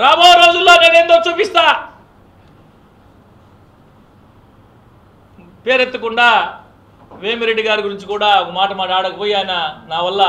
రాబో రోజుల్లో నేనేందో చూపిస్తా? పేరెత్తకుండా వేమిరెడ్డి గారి గురించి కూడా ఒక మాట మాట ఆడకపోయి ఆయన నా వల్ల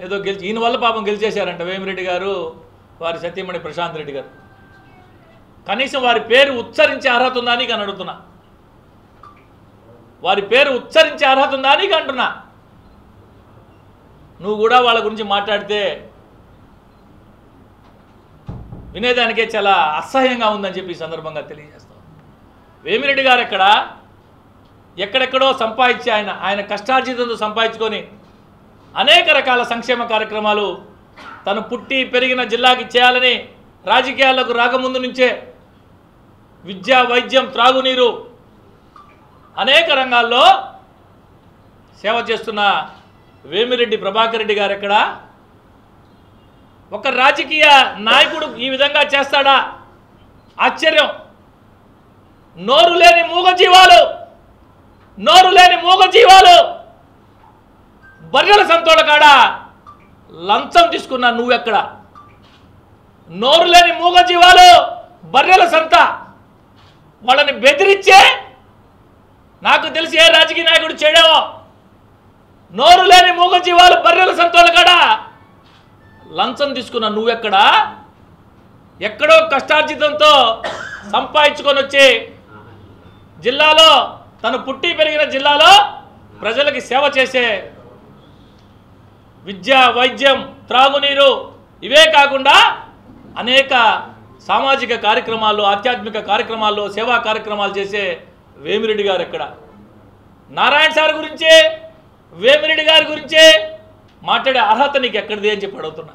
ఏదో గెలిచి ఈయన వల్ల పాపం గెలిచేశారంట వేమిరెడ్డి గారు వారి సత్యమణి ప్రశాంత్ రెడ్డి గారు. కనీసం వారి పేరు ఉచ్చరించే అర్హత ఉందా అని అడుగుతున్నా. వారి పేరు ఉచ్చరించే అర్హత ఉందా అని అంటున్నా. నువ్వు కూడా వాళ్ళ గురించి మాట్లాడితే వినేదానికే చాలా అసహ్యంగా ఉందని చెప్పి ఈ సందర్భంగా తెలియజేస్తాం. వేమిరెడ్డి గారు ఎక్కడ? ఎక్కడెక్కడో సంపాదించి ఆయన ఆయన కష్టార్జితంతో సంపాదించుకొని అనేక రకాల సంక్షేమ కార్యక్రమాలు తను పుట్టి పెరిగిన జిల్లాకి చేయాలని రాజకీయాలకు రాకముందు నుంచే విద్య వైద్యం త్రాగునీరు అనేక రంగాల్లో సేవ చేస్తున్న వేమిరెడ్డి ప్రభాకర్ రెడ్డి గారు ఎక్కడ? ఒక రాజకీయ నాయకుడు ఈ విధంగా చేస్తాడా? ఆశ్చర్యం. నోరు లేని మూగజీవాలు నోరు లేని మూగజీవాలు. బర్రెల సంతోళ కాడ లంచం తీసుకున్నా నువ్వెక్కడ? నోరు లేని మూగజీవాలు బర్రెల సంత. వాళ్ళని బెదిరించే నాకు తెలిసి ఏ రాజకీయ నాయకుడు చేయడమో? నోరు లేని మూగజీవాలు బర్రెల సంతోళ కాడ లంచం తీసుకున్న నువ్వెక్కడా? ఎక్కడో కష్టార్జితంతో సంపాదించుకొని వచ్చి జిల్లాలో తను పుట్టి పెరిగిన జిల్లాలో ప్రజలకి సేవ చేసే విద్య వైద్యం త్రాగునీరు ఇవే కాకుండా అనేక సామాజిక కార్యక్రమాల్లో ఆధ్యాత్మిక కార్యక్రమాల్లో సేవా కార్యక్రమాలు చేసే వేమిరెడ్డి గారు ఎక్కడ? నారాయణ సార్ గురించే? వేమిరెడ్డి గారి గురించే? మాట్లాడే అర్హత నీకు ఎక్కడిది అని చెప్పి అడుగుతున్నా.